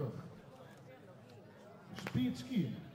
Wiktor Szpicki.